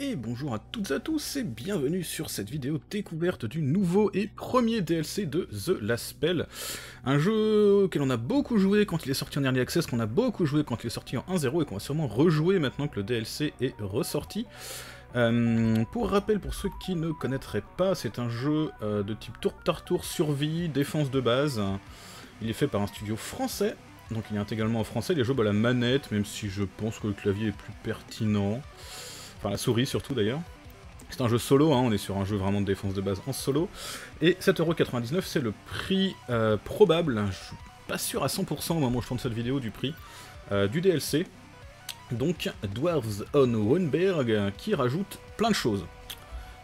Et bonjour à toutes et à tous et bienvenue sur cette vidéo découverte du nouveau et premier DLC de The Last Spell. Un jeu auquel on a beaucoup joué quand il est sorti en Early Access, qu'on a beaucoup joué quand il est sorti en 1.0 et qu'on va sûrement rejouer maintenant que le DLC est ressorti. Euh, pour rappel, pour ceux qui ne connaîtraient pas, c'est un jeu euh, de type tour par tour, survie, défense de base. Il est fait par un studio français, donc il est intégralement en français. Il est joué à la manette, même si je pense que le clavier est plus pertinent. Enfin, la souris surtout d'ailleurs. C'est un jeu solo, hein, on est sur un jeu vraiment de défense de base en solo. Et 7,99€ c'est le prix euh, probable, je suis pas sûr à 100% au moment où je tourne cette vidéo du prix, euh, du DLC. Donc Dwarves on Weinberg qui rajoute plein de choses.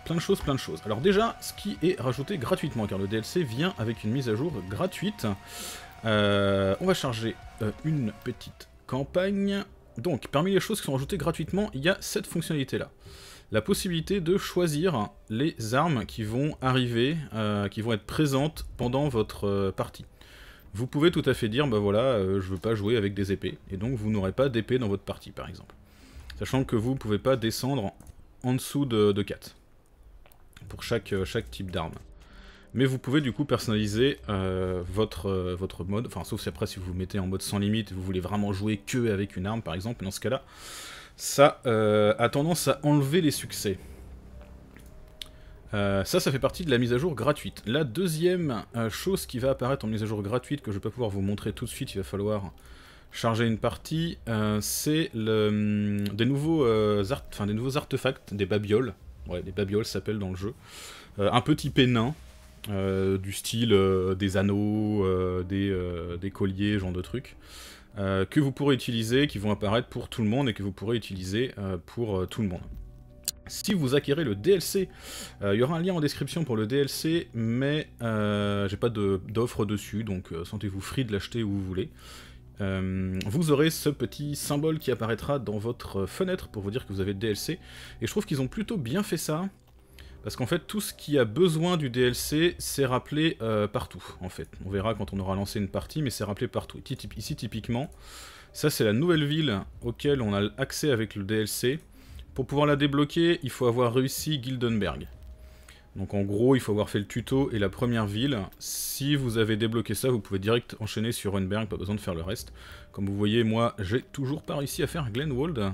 Plein de choses, plein de choses. Alors déjà, ce qui est rajouté gratuitement, car le DLC vient avec une mise à jour gratuite. Euh, on va charger une petite campagne. Donc, parmi les choses qui sont rajoutées gratuitement, il y a cette fonctionnalité-là. La possibilité de choisir les armes qui vont arriver, euh, qui vont être présentes pendant votre euh, partie. Vous pouvez tout à fait dire, bah voilà, euh, je veux pas jouer avec des épées, et donc vous n'aurez pas d'épée dans votre partie, par exemple. Sachant que vous ne pouvez pas descendre en dessous de, de 4, pour chaque, chaque type d'arme. Mais vous pouvez du coup personnaliser euh, votre, euh, votre mode, enfin sauf si après si vous vous mettez en mode sans limite vous voulez vraiment jouer que avec une arme par exemple, dans ce cas-là, ça euh, a tendance à enlever les succès. ça, ça fait partie de la mise à jour gratuite. La deuxième chose qui va apparaître en mise à jour gratuite, que je vais pas pouvoir vous montrer tout de suite, il va falloir charger une partie, c'est le, des, nouveaux, des nouveaux artefacts, des babioles. Ouais, des babioles s'appellent dans le jeu. un nain, euh, du style euh, des anneaux, euh, des, colliers, genre de trucs, que vous pourrez utiliser, qui vont apparaître pour tout le monde et que vous pourrez utiliser pour tout le monde. Si vous acquérez le DLC, il y aura un lien en description pour le DLC, mais j'ai pas d'offre dessus, donc sentez-vous free de l'acheter où vous voulez. vous aurez ce petit symbole qui apparaîtra dans votre fenêtre pour vous dire que vous avez le DLC, et je trouve qu'ils ont plutôt bien fait ça. Parce qu'en fait, tout ce qui a besoin du DLC, c'est rappelé euh, partout, en fait. On verra quand on aura lancé une partie, mais c'est rappelé partout. Ici, typiquement, ça c'est la nouvelle ville auquel on a accès avec le DLC. Pour pouvoir la débloquer, il faut avoir réussi Gildenberg. Donc en gros, il faut avoir fait le tuto et la première ville. Si vous avez débloqué ça, vous pouvez direct enchaîner sur Runberg, pas besoin de faire le reste. Comme vous voyez, moi, j'ai toujours pas réussi à faire Glenwald.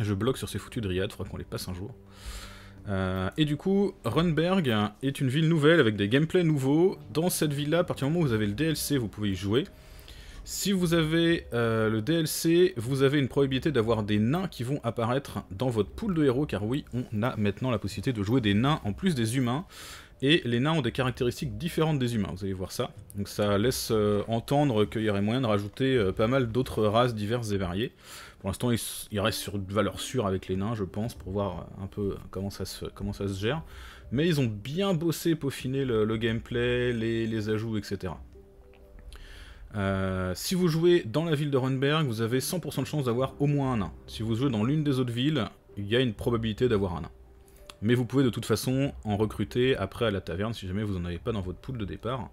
Je bloque sur ces foutus dryades, faudra qu'on les passe un jour. Euh, et du coup, Runberg est une ville nouvelle avec des gameplays nouveaux. Dans cette ville-là, à partir du moment où vous avez le DLC, vous pouvez y jouer. Si vous avez euh, le DLC, vous avez une probabilité d'avoir des nains qui vont apparaître dans votre pool de héros, car oui, on a maintenant la possibilité de jouer des nains en plus des humains. Et les nains ont des caractéristiques différentes des humains, vous allez voir ça. Donc ça laisse euh, entendre qu'il y aurait moyen de rajouter pas mal d'autres races diverses et variées. Pour l'instant, il, reste sur une valeur sûre avec les nains, je pense, pour voir un peu comment ça se, comment ça se gère. Mais ils ont bien bossé, peaufiné le, gameplay, les, ajouts, etc. Euh, si vous jouez dans la ville de Runberg, vous avez 100% de chance d'avoir au moins un nain. Si vous jouez dans l'une des autres villes, il y a une probabilité d'avoir un nain. Mais vous pouvez de toute façon en recruter après à la taverne si jamais vous n'en avez pas dans votre pool de départ.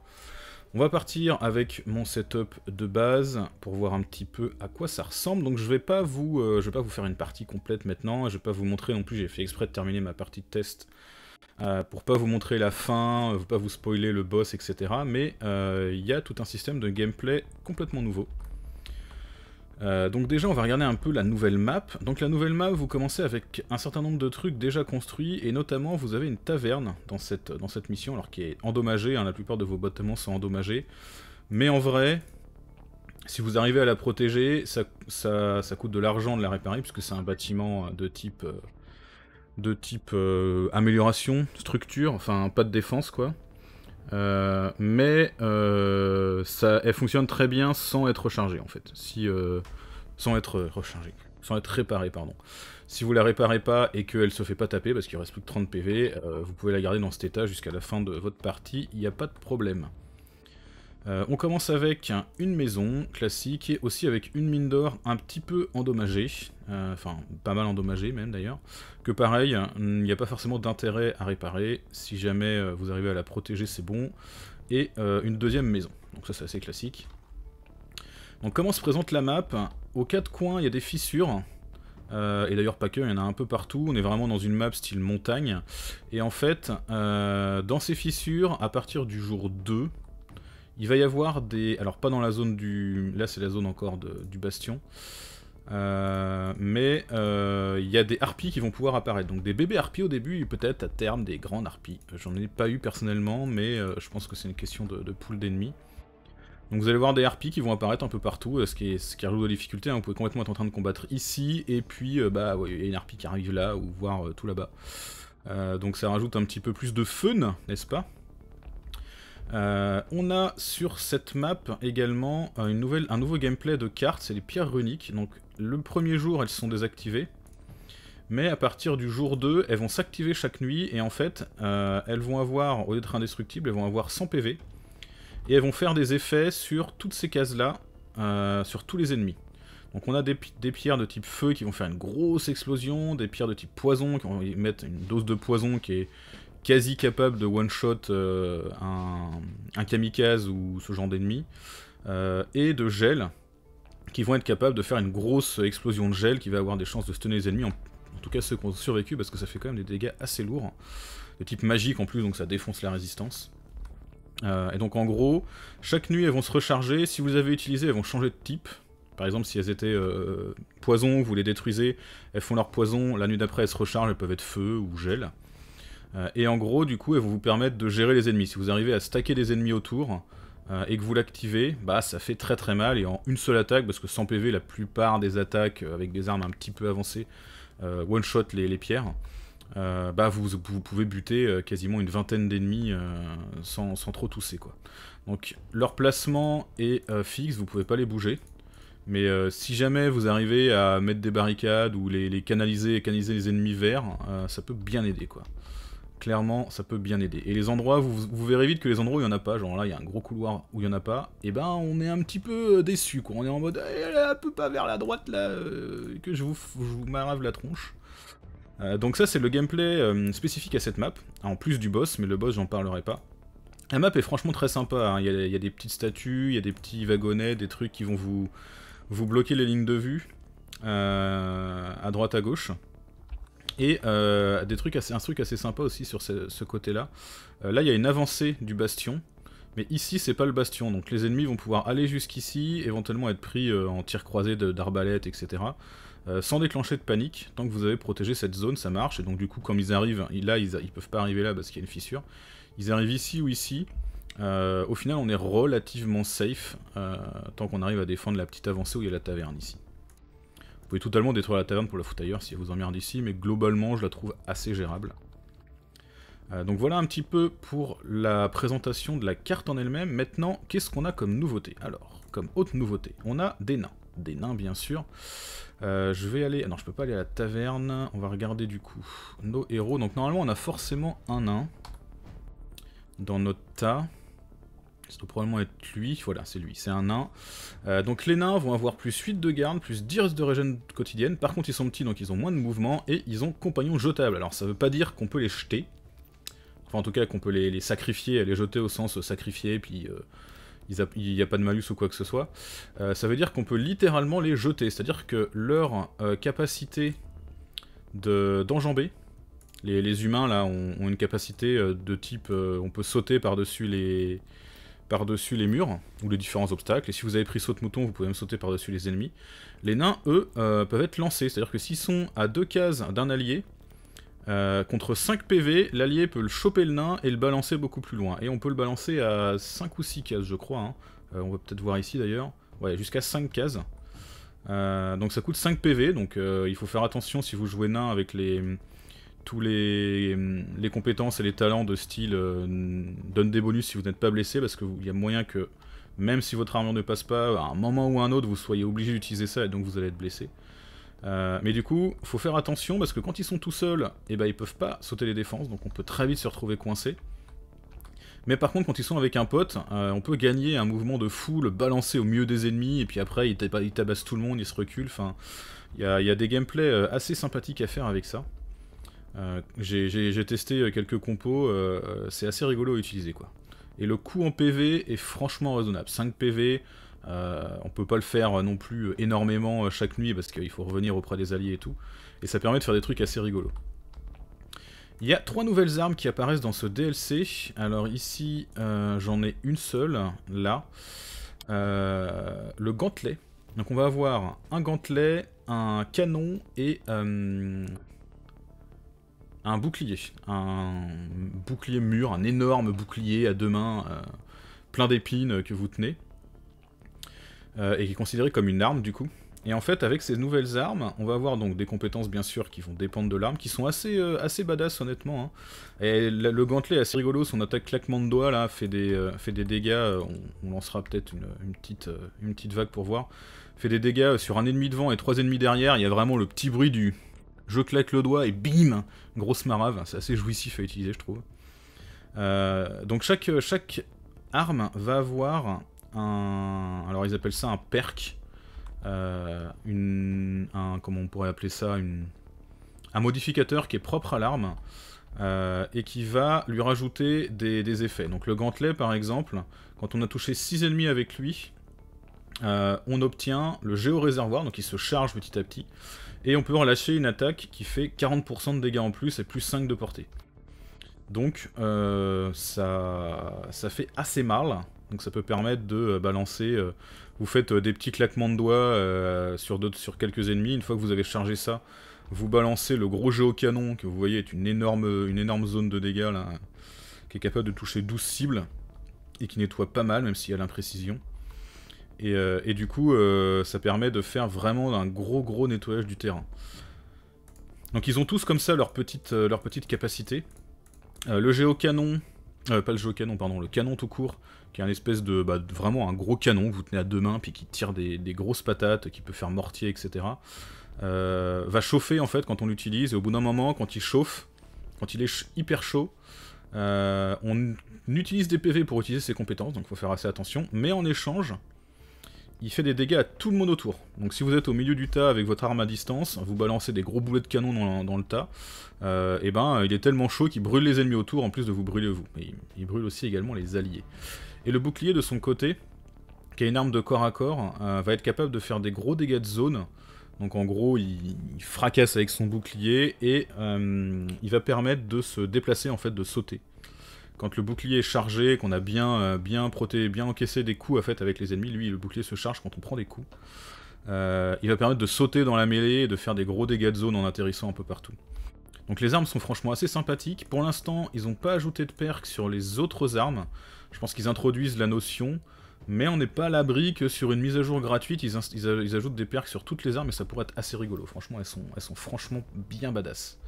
On va partir avec mon setup de base pour voir un petit peu à quoi ça ressemble. Donc je vais pas vous, euh, vais pas vous faire une partie complète maintenant. Je vais pas vous montrer non plus. J'ai fait exprès de terminer ma partie de test euh, pour pas vous montrer la fin, euh, pas vous spoiler le boss, etc. Mais il y a tout un système de gameplay complètement nouveau. Euh, donc déjà on va regarder un peu la nouvelle map. Donc la nouvelle map vous commencez avec un certain nombre de trucs déjà construits et notamment vous avez une taverne dans cette, mission alors qui est endommagée, hein, la plupart de vos bâtiments sont endommagés. Mais en vrai, si vous arrivez à la protéger, ça, coûte de l'argent de la réparer puisque c'est un bâtiment de type, euh, de type euh, amélioration, structure, enfin pas de défense quoi. Euh, mais euh, ça, elle fonctionne très bien sans être rechargée en fait. Si, euh, sans être rechargée. Sans être réparée, pardon. Si vous la réparez pas et qu'elle se fait pas taper parce qu'il reste plus que 30 PV, vous pouvez la garder dans cet état jusqu'à la fin de votre partie, il n'y a pas de problème. Euh, on commence avec une maison classique et aussi avec une mine d'or un petit peu endommagée, euh, enfin pas mal endommagée même d'ailleurs, que pareil, il n'y a pas forcément d'intérêt à réparer, si jamais euh, vous arrivez à la protéger c'est bon, et une deuxième maison, donc ça c'est assez classique. Donc comment se présente la map? Aux quatre coins il y a des fissures, et d'ailleurs pas que, il y en a un peu partout, on est vraiment dans une map style montagne. Et en fait, dans ces fissures, à partir du jour 2, il va y avoir des... Alors pas dans la zone du... Là c'est la zone encore du bastion. Euh, mais il y a des harpies qui vont pouvoir apparaître. Donc des bébés harpies au début, et peut-être à terme des grandes harpies. J'en ai pas eu personnellement, mais je pense que c'est une question de, de pool d'ennemis. Donc vous allez voir des harpies qui vont apparaître un peu partout, euh, ce qui, est, ce qui la difficulté, hein. vous pouvez complètement être en train de combattre ici, et puis euh, bah il y a une harpie qui arrive là, ou voir euh, tout là-bas. donc ça rajoute un petit peu plus de fun, n'est-ce pas? On a sur cette map également nouvelle, un nouveau gameplay de cartes, c'est les pierres runiques. Donc le premier jour elles sont désactivées, mais à partir du jour 2 elles vont s'activer chaque nuit et en fait elles vont avoir, au lieu d'être elles vont avoir 100 PV. Et elles vont faire des effets sur toutes ces cases-là, euh, sur tous les ennemis. Donc on a des, pierres de type feu qui vont faire une grosse explosion, des pierres de type poison qui vont mettre une dose de poison qui est quasi capable de one-shot euh, un, kamikaze ou ce genre d'ennemi, euh, et de gel qui vont être capables de faire une grosse explosion de gel qui va avoir des chances de stunner les ennemis, en, tout cas ceux qui ont survécu parce que ça fait quand même des dégâts assez lourds, de type magique en plus donc ça défonce la résistance. Euh, et donc en gros, chaque nuit elles vont se recharger, si vous les avez utilisées elles vont changer de type. Par exemple si elles étaient poison, vous les détruisez, elles font leur poison, la nuit d'après elles se rechargent, elles peuvent être feu ou gel. Euh, et en gros du coup elles vont vous permettre de gérer les ennemis. Si vous arrivez à stacker des ennemis autour, et que vous l'activez, bah ça fait très très mal et en une seule attaque, parce que sans PV la plupart des attaques avec des armes un petit peu avancées one shot les pierres. Euh, bah vous, pouvez buter euh, quasiment une vingtaine d'ennemis euh, sans, trop tousser quoi. Donc leur placement est fixe, vous pouvez pas les bouger. Mais si jamais vous arrivez à mettre des barricades ou les, canaliser, canaliser les ennemis verts, ça peut bien aider quoi. Clairement, ça peut bien aider. Et les endroits, vous, verrez vite que les endroits où il n'y en a pas, genre là il y a un gros couloir où il n'y en a pas, et eh ben on est un petit peu déçu quoi. On est en mode, eh, un peu pas vers la droite là, que je vous, je vous marave la tronche. Euh, donc ça c'est le gameplay euh, spécifique à cette map, en plus du boss, mais le boss j'en parlerai pas. La map est franchement très sympa, hein. il, y a, des petites statues, il y a des petits wagonnets, des trucs qui vont vous, vous bloquer les lignes de vue, euh, à droite à gauche. Et des trucs assez, un truc assez sympa aussi sur ce, côté-là. là il y a une avancée du bastion, mais ici c'est pas le bastion, donc les ennemis vont pouvoir aller jusqu'ici, éventuellement être pris en tir croisé d'arbalète, etc. Euh, sans déclencher de panique, tant que vous avez protégé cette zone, ça marche, et donc du coup, comme ils arrivent, là, ils, ils peuvent pas arriver là parce qu'il y a une fissure, ils arrivent ici ou ici, euh, au final, on est relativement safe, euh, tant qu'on arrive à défendre la petite avancée où il y a la taverne ici. Vous pouvez totalement détruire la taverne pour la foutre ailleurs si elle vous emmerde ici, mais globalement, je la trouve assez gérable. donc voilà un petit peu pour la présentation de la carte en elle-même. Maintenant, qu'est-ce qu'on a comme nouveauté? Alors, comme haute nouveauté, on a des nains. Des nains, bien sûr. Euh, je vais aller... Non, je peux pas aller à la taverne. On va regarder du coup nos héros. Donc normalement, on a forcément un nain dans notre tas. Ça doit probablement être lui. Voilà, c'est lui, c'est un nain. Euh, donc les nains vont avoir plus 8 de garde, plus 10 de régène quotidienne. Par contre, ils sont petits, donc ils ont moins de mouvement. Et ils ont compagnon jetable. Alors ça veut pas dire qu'on peut les jeter. Enfin, en tout cas, qu'on peut les, sacrifier, les jeter au sens sacrifier, puis... Euh, il n'y a pas de malus ou quoi que ce soit. Euh, ça veut dire qu'on peut littéralement les jeter, c'est-à-dire que leur euh, capacité d'enjamber, les, humains là ont, une capacité euh, de type, on peut sauter par-dessus les, par-dessus les murs, ou les différents obstacles, et si vous avez pris saute mouton, vous pouvez même sauter par-dessus les ennemis. Les nains, eux, peuvent être lancés, c'est-à-dire que s'ils sont à deux cases d'un allié, euh, contre 5 PV, l'allié peut le choper le nain et le balancer beaucoup plus loin. Et on peut le balancer à 5 ou 6 cases, je crois. Hein. Euh, on va peut-être voir ici d'ailleurs. Ouais, jusqu'à 5 cases. Euh, donc ça coûte 5 PV, donc il faut faire attention si vous jouez nain avec les tous les, compétences et les talents de style donne des bonus si vous n'êtes pas blessé, parce qu'il y a moyen que, même si votre armure ne passe pas, à un moment ou à un autre, vous soyez obligé d'utiliser ça et donc vous allez être blessé. Euh, mais du coup, faut faire attention parce que quand ils sont tout seuls, eh ben, ils peuvent pas sauter les défenses, donc on peut très vite se retrouver coincé. Mais par contre, quand ils sont avec un pote, euh, on peut gagner un mouvement de fou, le balancer au milieu des ennemis, et puis après, ils, tabassent tout le monde, ils se reculent. Enfin, il y a, des gameplays euh, assez sympathiques à faire avec ça. J'ai testé quelques compos, c'est assez rigolo à utiliser quoi. Et le coût en PV est franchement raisonnable. 5 PV, on peut pas le faire non plus énormément chaque nuit parce qu'il faut revenir auprès des alliés et tout. Et ça permet de faire des trucs assez rigolos. Il y a trois nouvelles armes qui apparaissent dans ce DLC. Alors ici, j'en ai une seule, là. le gantelet. Donc on va avoir un gantelet, un canon et euh, un bouclier. Un bouclier mur, un énorme bouclier à deux mains, euh, plein d'épines que vous tenez. Euh, et qui est considéré comme une arme du coup. Et en fait, avec ces nouvelles armes, on va avoir donc des compétences bien sûr qui vont dépendre de l'arme, qui sont assez, assez badass honnêtement. Hein. Et le, gantelet assez rigolo, son attaque claquement de doigts là fait des, fait des dégâts. On, lancera peut-être une, petite, une petite vague pour voir fait des dégâts sur un ennemi devant et trois ennemis derrière, il y a vraiment le petit bruit du je claque le doigt et bim Grosse marave, c'est assez jouissif à utiliser je trouve. Euh, donc chaque, arme va avoir un... Alors ils appellent ça un perk. Euh, un, comment on pourrait appeler ça Un modificateur qui est propre à l'arme. Euh, et qui va lui rajouter des, des, effets. Donc le gantelet par exemple, quand on a touché 6 ennemis avec lui, on obtient le géo-réservoir, donc il se charge petit à petit, et on peut relâcher une attaque qui fait 40% de dégâts en plus et plus 5 de portée. Donc euh, ça, fait assez mal, donc ça peut permettre de euh, balancer, vous faites des petits claquements de doigts sur, quelques ennemis, une fois que vous avez chargé ça, vous balancez le gros géocanon, que vous voyez est une énorme, une énorme zone de dégâts là, qui est capable de toucher 12 cibles, et qui nettoie pas mal, même s'il y a l'imprécision. Euh, et, du coup, euh, ça permet de faire vraiment un gros gros nettoyage du terrain. Donc ils ont tous comme ça leur petite, euh, capacité. le géocanon, pas le géocanon, pardon, le canon tout court, qui est un espèce de, bah, vraiment un gros canon que vous tenez à deux mains, puis qui tire des, grosses patates, qui peut faire mortier, etc. va chauffer en fait quand on l'utilise, et au bout d'un moment, quand il chauffe, quand il est hyper chaud, on utilise des PV pour utiliser ses compétences, donc il faut faire assez attention, mais en échange, il fait des dégâts à tout le monde autour. Donc si vous êtes au milieu du tas avec votre arme à distance, vous balancez des gros boulets de canon dans, le tas, euh, et ben il est tellement chaud qu'il brûle les ennemis autour en plus de vous brûler vous. Mais il, brûle aussi également les alliés. Et le bouclier de son côté, qui est une arme de corps à corps, euh, va être capable de faire des gros dégâts de zone. Donc en gros, il, fracasse avec son bouclier et euh, il va permettre de se déplacer, en fait, de sauter quand le bouclier est chargé, qu'on a bien, euh, bien, bien encaissé des coups fait, avec les ennemis, lui, le bouclier se charge quand on prend des coups. Euh, il va permettre de sauter dans la mêlée et de faire des gros dégâts de zone en atterrissant un peu partout. Donc les armes sont franchement assez sympathiques. Pour l'instant, ils n'ont pas ajouté de perks sur les autres armes. Je pense qu'ils introduisent la notion, mais on n'est pas à l'abri que sur une mise à jour gratuite, ils, ajoutent des perks sur toutes les armes et ça pourrait être assez rigolo. Franchement, elles sont, sont franchement bien badass.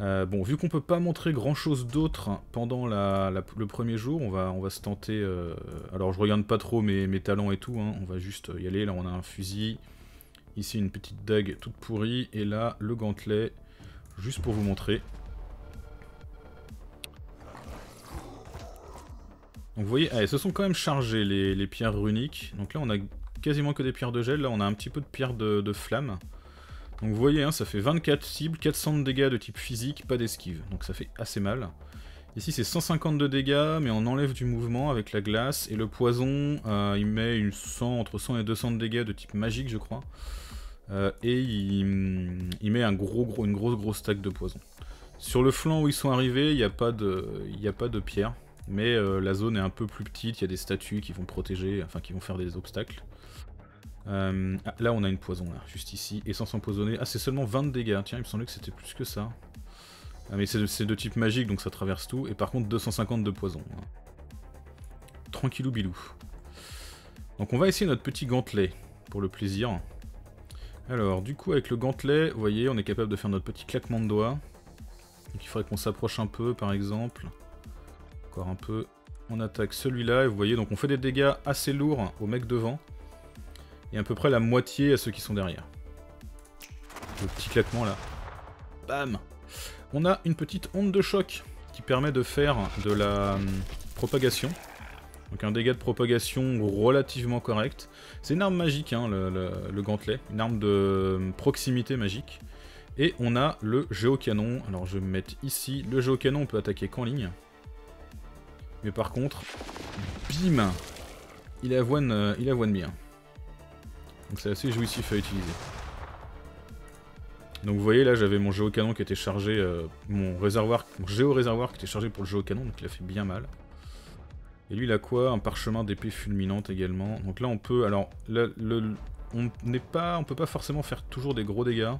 Euh, bon, vu qu'on peut pas montrer grand chose d'autre pendant le premier jour, on va, on va se tenter. Euh, alors, je regarde pas trop mes, mes talents et tout, hein, on va juste y aller. Là, on a un fusil, ici une petite dague toute pourrie, et là, le gantelet, juste pour vous montrer. Donc, vous voyez, allez, ce sont quand même chargés les, pierres runiques. Donc là, on a quasiment que des pierres de gel, là, on a un petit peu de pierres de flamme. Donc vous voyez, hein, ça fait 24 cibles, 400 de dégâts de type physique, pas d'esquive. Donc ça fait assez mal. Ici c'est 150 de dégâts, mais on enlève du mouvement avec la glace. Et le poison, euh, il met une 100, entre 100 et 200 de dégâts de type magique, je crois. Euh, et il, met un gros, gros, une grosse grosse stack de poison. Sur le flanc où ils sont arrivés, il n'y a, pas de, a pas de pierre. Mais euh, la zone est un peu plus petite, il y a des statues qui vont protéger, enfin qui vont faire des obstacles. Euh, ah, là, on a une poison, là, juste ici. Essence empoisonnée. Ah, c'est seulement 20 de dégâts. Tiens, il me semblait que c'était plus que ça. Ah, mais c'est de, type magique, donc ça traverse tout. Et par contre, 250 de poison. Tranquillou bilou. Donc on va essayer notre petit gantelet, pour le plaisir. Alors, du coup, avec le gantelet, vous voyez, on est capable de faire notre petit claquement de doigts. Donc il faudrait qu'on s'approche un peu, par exemple. Encore un peu. On attaque celui-là, et vous voyez, donc on fait des dégâts assez lourds au mec devant et à peu près la moitié à ceux qui sont derrière. Le petit claquement là. Bam On a une petite onde de choc qui permet de faire de la hum, propagation. Donc un dégât de propagation relativement correct. C'est une arme magique, hein, le, gantelet. Une arme de hum, proximité magique. Et on a le géocanon. Alors je vais me mettre ici. Le géocanon, on peut attaquer qu'en ligne. Mais par contre, bim il avoine, euh, il avoine bien. Donc c'est assez jouissif à utiliser. Donc vous voyez là j'avais mon géocanon qui était chargé, euh, mon réservoir, mon géo-réservoir qui était chargé pour le géocanon, donc il a fait bien mal. Et lui il a quoi? Un parchemin d'épée fulminante également. Donc là on peut, alors le, on n'est pas, on peut pas forcément faire toujours des gros dégâts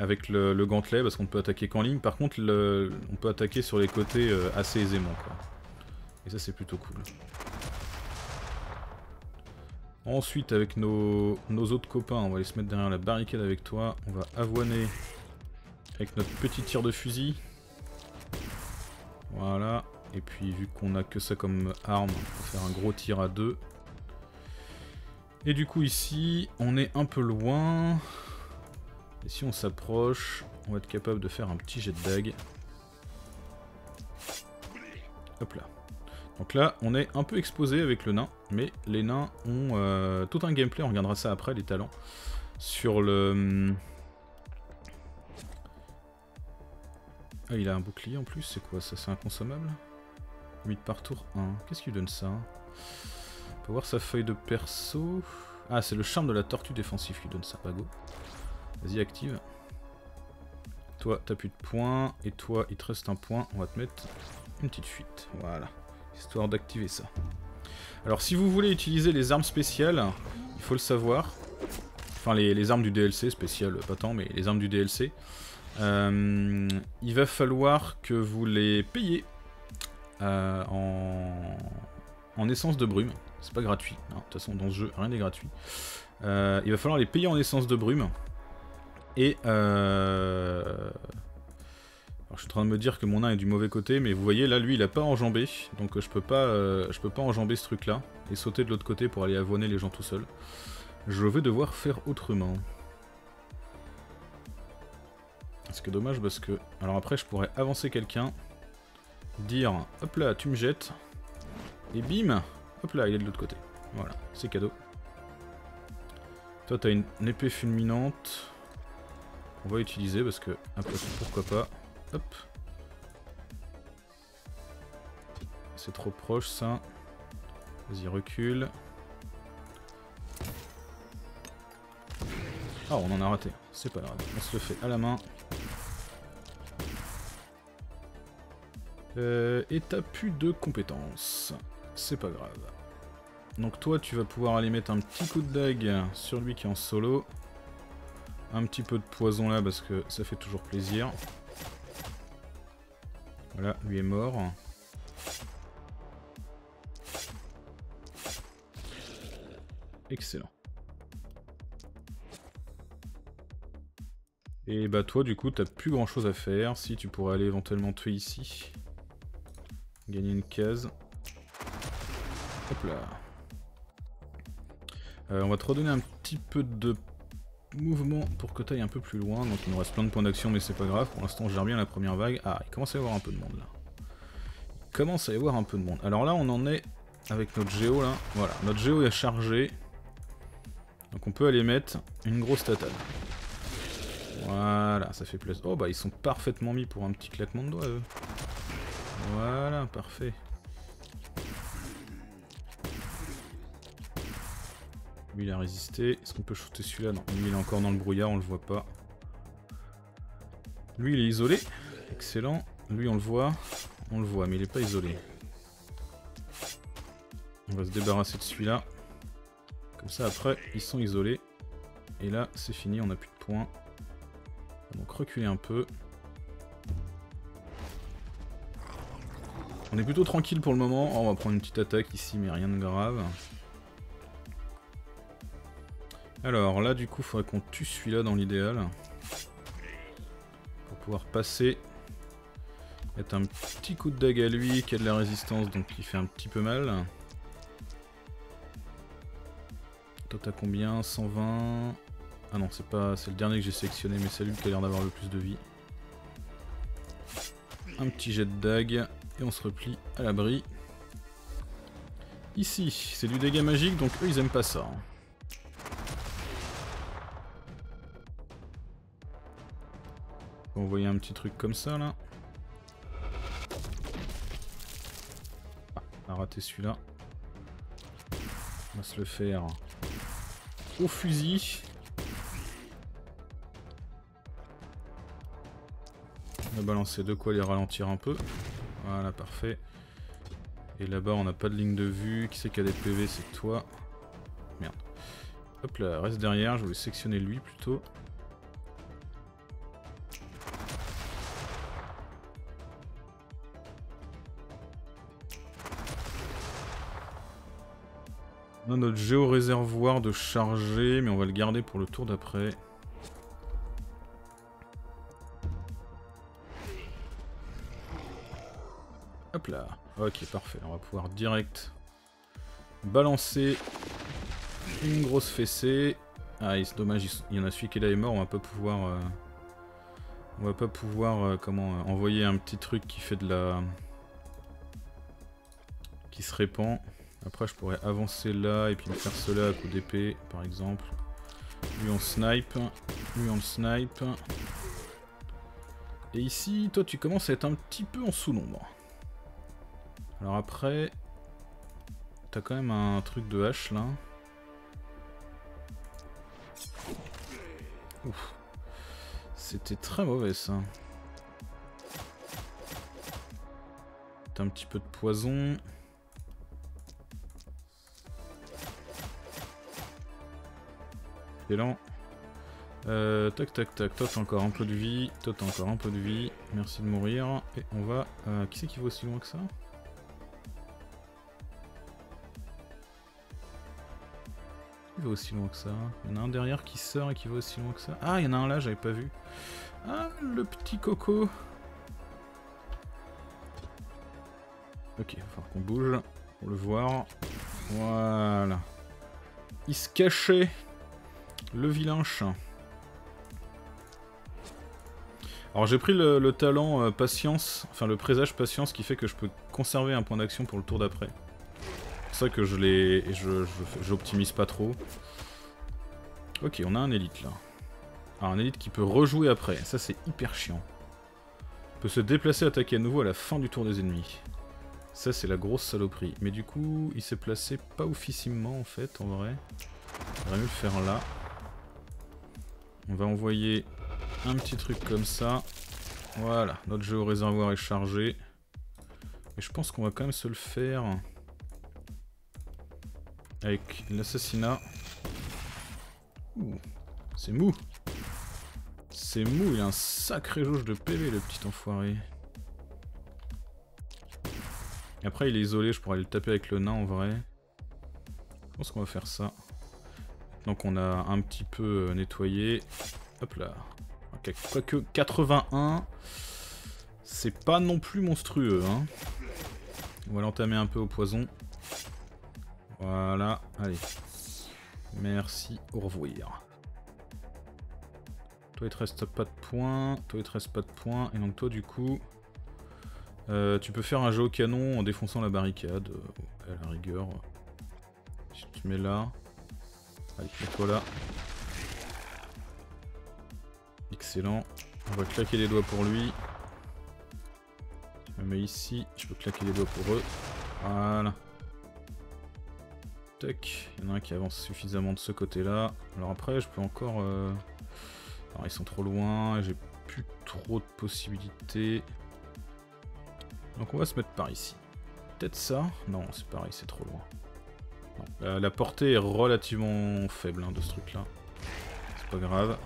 avec le, gantelet parce qu'on peut attaquer qu'en ligne. Par contre on peut attaquer sur les côtés euh, assez aisément quoi. Et ça c'est plutôt cool. Ensuite, avec nos, autres copains, on va aller se mettre derrière la barricade avec toi. On va avoiner avec notre petit tir de fusil. Voilà. Et puis, vu qu'on a que ça comme arme, on va faire un gros tir à deux. Et du coup, ici, on est un peu loin. Et si on s'approche, on va être capable de faire un petit jet de dague. Hop là. Donc là, on est un peu exposé avec le nain, mais les nains ont euh, tout un gameplay, on regardera ça après, les talents, sur le... Hum, ah, il a un bouclier en plus, c'est quoi ça C'est inconsommable? 8 par tour 1. Qu'est-ce qui lui donne ça? On peut voir sa feuille de perso. Ah, c'est le charme de la tortue défensif qui donne ça, go. Vas-y, active. Toi, t'as plus de points, et toi, il te reste un point, on va te mettre une petite fuite, voilà histoire d'activer ça. Alors si vous voulez utiliser les armes spéciales, il faut le savoir, enfin les, armes du DLC, spéciales pas tant, mais les armes du DLC, euh, il va falloir que vous les payiez euh, en, essence de brume. C'est pas gratuit, hein. de toute façon dans ce jeu rien n'est gratuit. Euh, il va falloir les payer en essence de brume. Et je suis en train de me dire que mon nain est du mauvais côté, mais vous voyez, là, lui, il a pas enjambé, donc euh, je peux pas, euh, je peux pas enjamber ce truc-là, et sauter de l'autre côté pour aller avoiner les gens tout seul. Je vais devoir faire autrement. Ce qui est dommage parce que... Alors après, je pourrais avancer quelqu'un, dire, hop là, tu me jettes, et bim, hop là, il est de l'autre côté. Voilà, c'est cadeau. Toi, t'as une, épée fulminante. On va utiliser parce que, pourquoi pas. C'est trop proche ça. Vas-y, recule. Ah, on en a raté. C'est pas grave. On se le fait à la main. Euh, et t'as plus de compétences. C'est pas grave. Donc toi, tu vas pouvoir aller mettre un petit coup de dague sur lui qui est en solo. Un petit peu de poison là parce que ça fait toujours plaisir. Voilà, lui est mort. Excellent. Et bah toi du coup t'as plus grand chose à faire, si tu pourrais aller éventuellement tuer ici. Gagner une case. Hop là. Euh, on va te redonner un petit peu de mouvement pour que tu ailles un peu plus loin. Donc il nous reste plein de points d'action, mais c'est pas grave. Pour l'instant, je gère bien la première vague. Ah, il commence à y avoir un peu de monde là. Il commence à y avoir un peu de monde. Alors là, on en est avec notre géo là. Voilà, notre géo est chargé. Donc on peut aller mettre une grosse tatane. Voilà, ça fait plaisir. Oh bah ils sont parfaitement mis pour un petit claquement de doigts eux. Voilà, parfait. Lui il a résisté. Est-ce qu'on peut shooter celui-là? Non, lui il est encore dans le brouillard, on le voit pas. Lui il est isolé. Excellent. Lui on le voit. On le voit, mais il est pas isolé. On va se débarrasser de celui-là. Comme ça après, ils sont isolés. Et là, c'est fini, on n'a plus de points. Donc reculer un peu. On est plutôt tranquille pour le moment. Oh, on va prendre une petite attaque ici, mais rien de grave. Alors là du coup faudrait qu'on tue celui-là dans l'idéal. Pour pouvoir passer. Mettre un petit coup de dague à lui qui a de la résistance donc il fait un petit peu mal. Toi t'as combien? 120 Ah non c'est pas. c'est le dernier que j'ai sélectionné mais c'est lui qui a l'air d'avoir le plus de vie. Un petit jet de dague et on se replie à l'abri. Ici, c'est du dégât magique donc eux ils aiment pas ça. Hein. On voyait un petit truc comme ça là. Ah, on a raté celui-là. On va se le faire au fusil. On va balancer de quoi les ralentir un peu. Voilà, parfait. Et là-bas, on n'a pas de ligne de vue. Qui c'est qui a des PV C'est toi. Merde. Hop là, reste derrière. Je voulais sectionner lui plutôt. On a notre géoréservoir de charger, mais on va le garder pour le tour d'après. Hop là. Ok, parfait. On va pouvoir direct balancer une grosse fessée. Ah, c'est dommage, il y en a celui qui est là est mort. On va pas pouvoir... Euh, on va pas pouvoir, euh, comment, euh, envoyer un petit truc qui fait de la... qui se répand. Après, je pourrais avancer là et puis faire cela à coup d'épée, par exemple. Lui, on snipe. Lui, on snipe. Et ici, toi, tu commences à être un petit peu en sous-nombre. Alors après... T'as quand même un truc de hache, là. Ouf. C'était très mauvais, ça. T'as un petit peu de poison. Excellent. Euh, tac tac tac, toi t'as encore un peu de vie, toi t'as encore un peu de vie, merci de mourir. Et on va... Euh, qui c'est qui va aussi loin que ça? Il va aussi loin que ça? Il y en a un derrière qui sort et qui va aussi loin que ça Ah, il y en a un là, j'avais pas vu. Ah, le petit coco Ok, il va falloir qu'on bouge pour le voir. Voilà. Il se cachait le vilain chien. Alors j'ai pris le, talent euh, patience, enfin le présage patience qui fait que je peux conserver un point d'action pour le tour d'après. C'est ça que je l'ai... je j'optimise pas trop. Ok, on a un élite là. Alors un élite qui peut rejouer après, ça c'est hyper chiant. Peut se déplacer, attaquer à nouveau à la fin du tour des ennemis. Ça c'est la grosse saloperie. Mais du coup, il s'est placé pas officiellement en fait, en vrai. On mieux le faire là. On va envoyer un petit truc comme ça. Voilà, notre jeu au réservoir est chargé. Et je pense qu'on va quand même se le faire avec l'assassinat. C'est mou. C'est mou, il a un sacré jauge de PV le petit enfoiré. après il est isolé, je pourrais le taper avec le nain en vrai. Je pense qu'on va faire ça. Donc on a un petit peu euh, nettoyé. Hop là. Quoique 81, c'est pas non plus monstrueux. Hein. On va l'entamer un peu au poison. Voilà, allez. Merci, au revoir. Toi il te reste pas de points, toi il te reste pas de points, et donc toi du coup, euh, tu peux faire un jeu au canon en défonçant la barricade, euh, à la rigueur. Si tu mets là, Allez, mets-toi là. Excellent. On va claquer les doigts pour lui. Je me mets ici, je peux claquer les doigts pour eux. Voilà. Tac, il y en a un qui avance suffisamment de ce côté-là. Alors après, je peux encore... Euh, alors ils sont trop loin, j'ai plus trop de possibilités. Donc on va se mettre par ici. Peut-être ça? Non, c'est pareil, c'est trop loin. La, portée est relativement faible hein, de ce truc-là. C'est pas grave.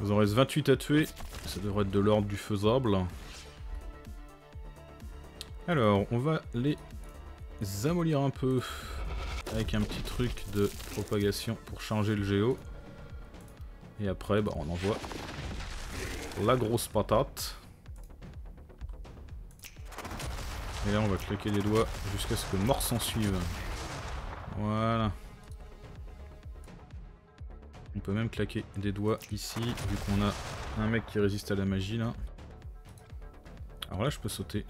Vous en reste 28 à tuer. Ça devrait être de l'ordre du faisable. Alors, on va les amollir un peu avec un petit truc de propagation pour changer le géo. Et après, bah, on envoie la grosse patate. Et là, on va claquer les doigts jusqu'à ce que mort s'en suive. Voilà. On peut même claquer des doigts ici, vu qu'on a un mec qui résiste à la magie là. Alors là je peux sauter.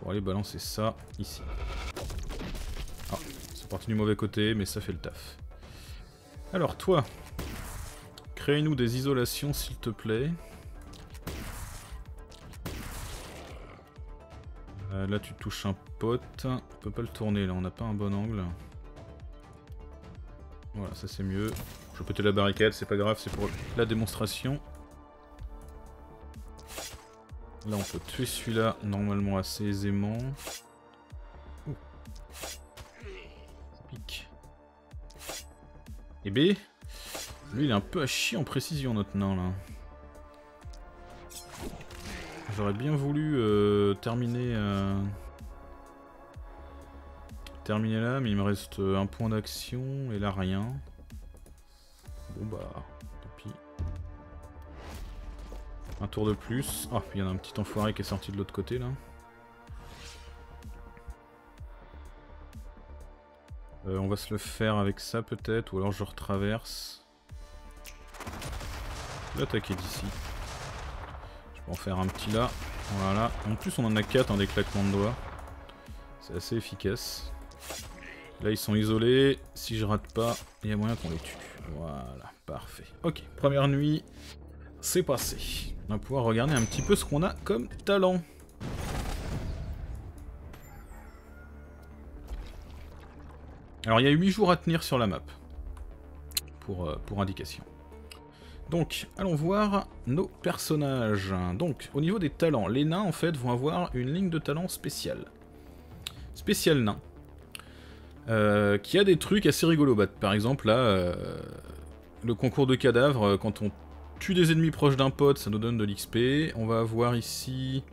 Pour aller balancer ça ici. Ah, c'est parti du mauvais côté, mais ça fait le taf. Alors toi, crée-nous des isolations s'il te plaît. Euh, là tu touches un pote. On peut pas le tourner là, on n'a pas un bon angle. Voilà, ça c'est mieux. Je péter la barricade, c'est pas grave, c'est pour la démonstration. Là, on peut tuer celui-là normalement assez aisément. Et B Lui, il est un peu à chier en précision, notre nain, là. J'aurais bien voulu euh, terminer... Euh, terminer là, mais il me reste un point d'action, et là, rien. Bon bah, tant pis. Un tour de plus. Ah, il y en a un petit enfoiré qui est sorti de l'autre côté là. Euh, on va se le faire avec ça peut-être, ou alors je retraverse. Je vais attaquer d'ici. Peux en faire un petit là. Voilà. En plus on en a 4 en des claquements de doigts. C'est assez efficace. Là ils sont isolés. Si je rate pas, il y a moyen qu'on les tue. Voilà, parfait. Ok, première nuit, c'est passé. On va pouvoir regarder un petit peu ce qu'on a comme talent. Alors il y a 8 jours à tenir sur la map, pour, euh, pour indication. Donc, allons voir nos personnages. Donc, au niveau des talents, les nains, en fait, vont avoir une ligne de talent spéciale. Spécial nain. Euh, qui a des trucs assez rigolos. Bah, par exemple, là, euh, le concours de cadavres, quand on tue des ennemis proches d'un pote, ça nous donne de l'XP. On va avoir ici...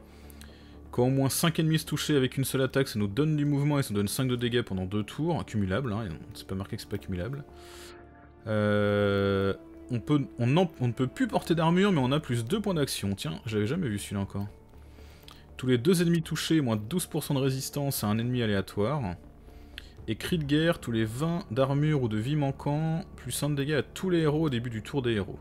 Quand au moins 5 ennemis se touchent avec une seule attaque, ça nous donne du mouvement et ça nous donne 5 de dégâts pendant 2 tours, cumulable, hein, c'est pas marqué que c'est pas cumulable. Euh, on, on, ne peut plus porter d'armure, mais on a plus 2 points d'action. Tiens, j'avais jamais vu celui-là encore. Tous les deux ennemis touchés, moins 12% de résistance à un ennemi aléatoire. Et cri de guerre, tous les 20 d'armure ou de vie manquant, plus 1 de dégâts à tous les héros au début du tour des héros.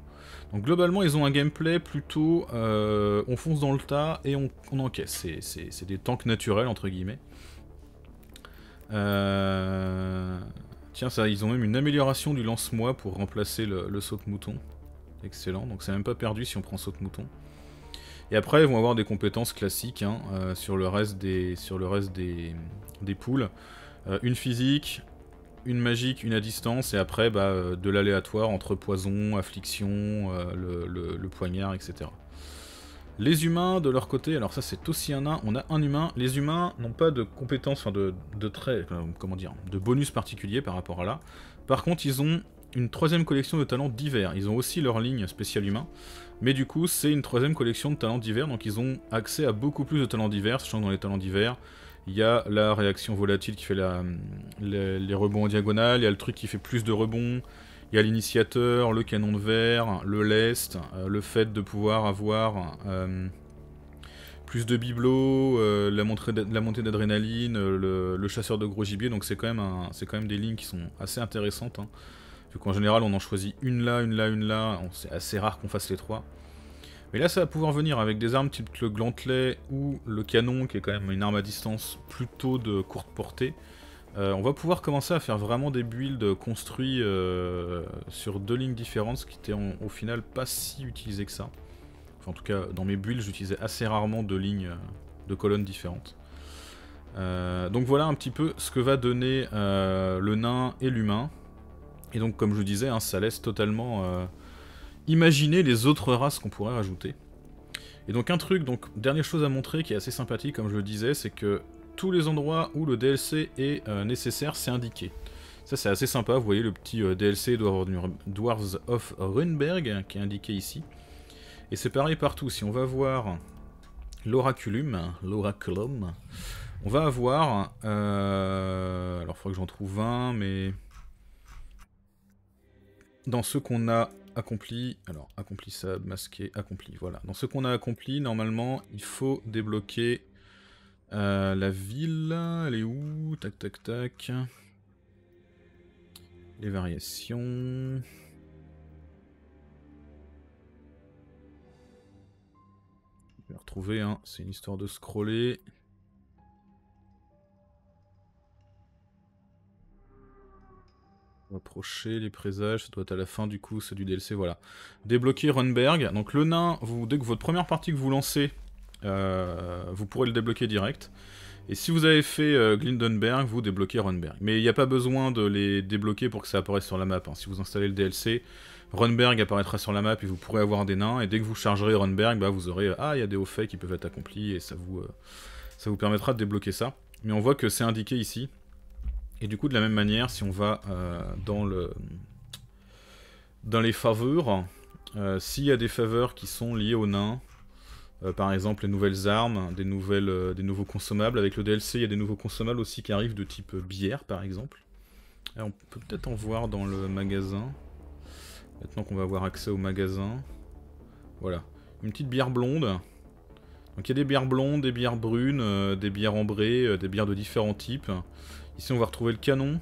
Donc globalement, ils ont un gameplay plutôt... Euh, on fonce dans le tas et on, encaisse. C'est des tanks naturels, entre guillemets. Euh, tiens, ça, ils ont même une amélioration du lance-moi pour remplacer le, saut-mouton. Excellent, donc c'est même pas perdu si on prend saut-mouton. Et après, ils vont avoir des compétences classiques hein, euh, sur le reste des, poules. une physique, une magique, une à distance, et après bah, euh, de l'aléatoire entre poison, affliction, euh, le, poignard, etc. Les humains, de leur côté, alors ça c'est aussi un nain, on a un humain. Les humains n'ont pas de compétences, enfin de, de traits, comment dire, de bonus particuliers par rapport à là. Par contre, ils ont une troisième collection de talents divers. Ils ont aussi leur ligne spéciale humain. Mais du coup, c'est une troisième collection de talents divers, donc ils ont accès à beaucoup plus de talents divers, sachant que dans les talents divers, il y a la réaction volatile qui fait les, rebonds en diagonale, il y a le truc qui fait plus de rebonds, il y a l'initiateur, le canon de verre, le lest, euh, le fait de pouvoir avoir euh, plus de bibelots, euh, la, montée d'adrénaline, le, chasseur de gros gibier, donc c'est quand, même des lignes qui sont assez intéressantes. Hein. Vu qu'en général on en choisit une là, une là, une là, c'est assez rare qu'on fasse les trois. Mais là, ça va pouvoir venir avec des armes type le gantelet ou le canon, qui est quand même une arme à distance plutôt de courte portée. Euh, on va pouvoir commencer à faire vraiment des builds construits euh, sur deux lignes différentes, ce qui était au final pas si utilisé que ça. Enfin, en tout cas, dans mes builds, j'utilisais assez rarement deux lignes de colonnes différentes. Euh, donc voilà un petit peu ce que va donner le nain et l'humain. Et donc, comme je vous disais, hein, ça laisse totalement imaginer les autres races qu'on pourrait rajouter. Et donc un truc, donc dernière chose à montrer qui est assez sympathique comme je le disais, c'est que tous les endroits où le DLC est euh, nécessaire, c'est indiqué. Ça c'est assez sympa, vous voyez le petit euh, DLC Dwarves of Runberg qui est indiqué ici. Et c'est pareil partout, si on va voir l'Oraculum, l'Oraculum, on va avoir... Euh, alors il faudra que j'en trouve un, mais... Dans ceux qu'on a accompli, alors accomplissable, masqué, accompli, voilà. Dans ce qu'on a accompli, normalement, il faut débloquer euh, la ville, elle est où? Tac tac tac. Les variations... Je vais retrouver, hein. c'est une histoire de scroller. Approcher les présages, ça doit être à la fin du coup, c'est du DLC, voilà. Débloquer Runberg. Donc le nain, dès que votre première partie que vous lancez, vous pourrez le débloquer direct. Et si vous avez fait euh, Glindenberg, vous débloquez Runberg. Mais il n'y a pas besoin de les débloquer pour que ça apparaisse sur la map. Hein. Si vous installez le DLC, Runberg apparaîtra sur la map et vous pourrez avoir des nains. Et dès que vous chargerez Runberg, bah, vous aurez Ah, il y a des hauts faits qui peuvent être accomplis et ça vous, euh, ça vous permettra de débloquer ça. Mais on voit que c'est indiqué ici. Et du coup, de la même manière, si on va euh, dans, le, dans les faveurs, s'il y a des faveurs qui sont liées aux nains, euh, par exemple les nouvelles armes, des, euh, nouveaux consommables. Avec le DLC, il y a des nouveaux consommables aussi qui arrivent de type bière, par exemple. on peut peut-être en voir dans le magasin. Maintenant qu'on va avoir accès au magasin. Voilà. Une petite bière blonde. Donc il y a des bières blondes, des bières brunes, euh, des bières ambrées, des bières de différents types. Ici on va retrouver le canon.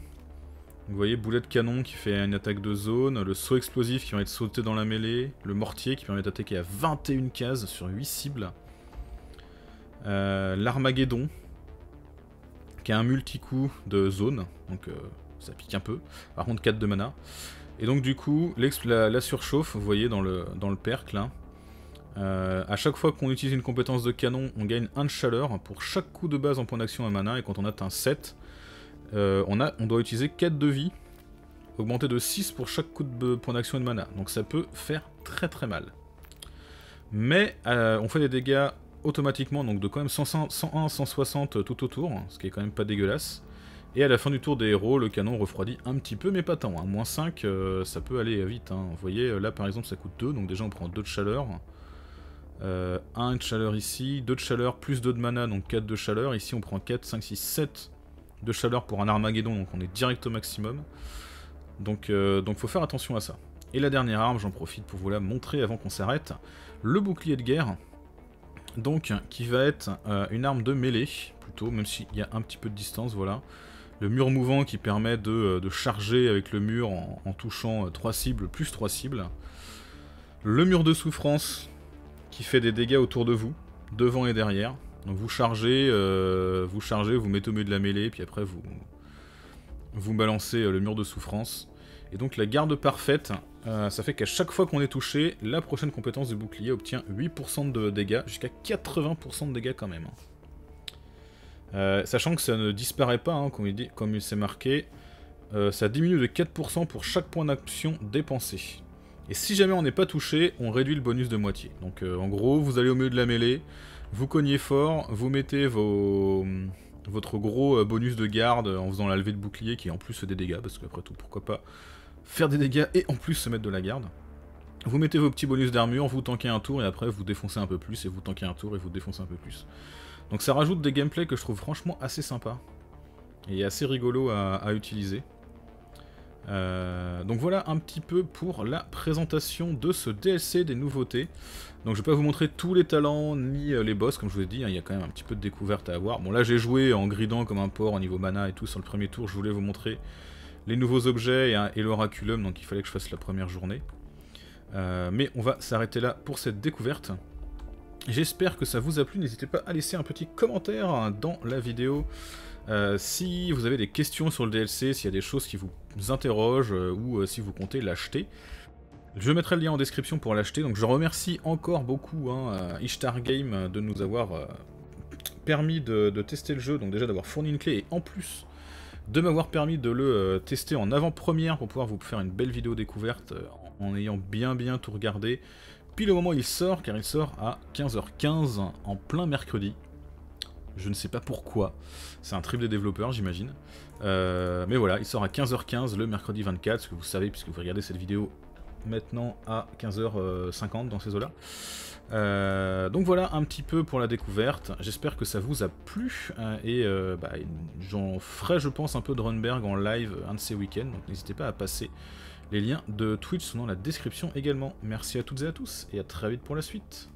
Vous voyez, boulet de canon qui fait une attaque de zone, le saut explosif qui permet de sauter dans la mêlée, le mortier qui permet d'attaquer à 21 cases sur 8 cibles, euh, l'Armageddon qui a un multi-coup de zone, donc euh, ça pique un peu, par contre 4 de mana. Et donc du coup, la, surchauffe, vous voyez dans le, dans le là, euh, à chaque fois qu'on utilise une compétence de canon, on gagne 1 de chaleur pour chaque coup de base en point d'action à mana, et quand on atteint 7, euh, on, doit utiliser 4 de vie, augmenter de 6 pour chaque coup de point d'action et de mana. Donc ça peut faire très très mal. Mais euh, on fait des dégâts automatiquement, donc de quand même 101, 160 tout autour, ce qui est quand même pas dégueulasse. Et à la fin du tour des héros, le canon refroidit un petit peu, mais pas tant. Hein. Moins 5, euh, ça peut aller vite. Hein. Vous voyez, là par exemple, ça coûte 2, donc déjà on prend 2 de chaleur. 1 de chaleur ici, 2 de chaleur, plus 2 de mana, donc 4 de chaleur. Ici on prend 4, 5, 6, 7 de chaleur pour un Armageddon, donc on est direct au maximum. Donc, euh, donc faut faire attention à ça. Et la dernière arme, j'en profite pour vous la montrer avant qu'on s'arrête. Le bouclier de guerre, donc qui va être euh, une arme de mêlée, plutôt, même s'il y a un petit peu de distance, voilà. Le mur mouvant qui permet de, euh, charger avec le mur en, en touchant 3 cibles, plus 3 cibles. Le mur de souffrance qui fait des dégâts autour de vous, devant et derrière. Donc vous chargez, euh, vous chargez, vous mettez au milieu de la mêlée, puis après vous, vous balancez euh, le mur de souffrance. Et donc la garde parfaite, euh, ça fait qu'à chaque fois qu'on est touché, la prochaine compétence du bouclier obtient 8% de dégâts, jusqu'à 80% de dégâts quand même. sachant que ça ne disparaît pas, hein, comme, il dit, comme il s'est marqué, ça diminue de 4% pour chaque point d'action dépensé. Et si jamais on n'est pas touché, on réduit le bonus de moitié. Donc en gros, vous allez au milieu de la mêlée, vous cognez fort, vous mettez votre gros euh, bonus de garde en faisant la levée de bouclier qui en plus des dégâts, parce qu'après tout, pourquoi pas faire des dégâts et en plus se mettre de la garde. Vous mettez vos petits bonus d'armure, vous tankez un tour et après vous défoncez un peu plus et vous tankez un tour et vous défoncez un peu plus. Donc ça rajoute des gameplays que je trouve franchement assez sympa et assez rigolo à utiliser. Euh, donc voilà un petit peu pour la présentation de ce DLC des nouveautés. Donc je vais pas vous montrer tous les talents ni euh, les boss comme je vous ai dit, hein, il y a quand même un petit peu de découverte à avoir. Bon là j'ai joué en gridant comme un porc au niveau mana et tout sur le premier tour, je voulais vous montrer les nouveaux objets et, l'oraculum, donc il fallait que je fasse la première journée. Euh, mais on va s'arrêter là pour cette découverte. J'espère que ça vous a plu, n'hésitez pas à laisser un petit commentaire dans la vidéo euh, si vous avez des questions sur le DLC, s'il y a des choses qui vous interrogent ou si vous comptez l'acheter, je mettrai le lien en description pour l'acheter. Donc je remercie encore beaucoup hein, Ishtar Game de nous avoir permis de, tester le jeu, donc déjà d'avoir fourni une clé et en plus de m'avoir permis de le tester en avant-première pour pouvoir vous faire une belle vidéo découverte en ayant bien bien tout regardé. Puis le moment où il sort, car il sort à 15h15 en plein mercredi. Je ne sais pas pourquoi. C'est un trip des développeurs, j'imagine. Euh, mais voilà, il sort à 15h15 le mercredi 24, ce que vous savez puisque vous regardez cette vidéo maintenant à 15h50 dans ces eaux-là. Euh, donc voilà un petit peu pour la découverte. J'espère que ça vous a plu euh, et bah, j'en ferai, je pense, un peu de Runberg en live un de ces week-ends. Donc n'hésitez pas à passer les liens de Twitch sont dans la description également. Merci à toutes et à tous et à très vite pour la suite.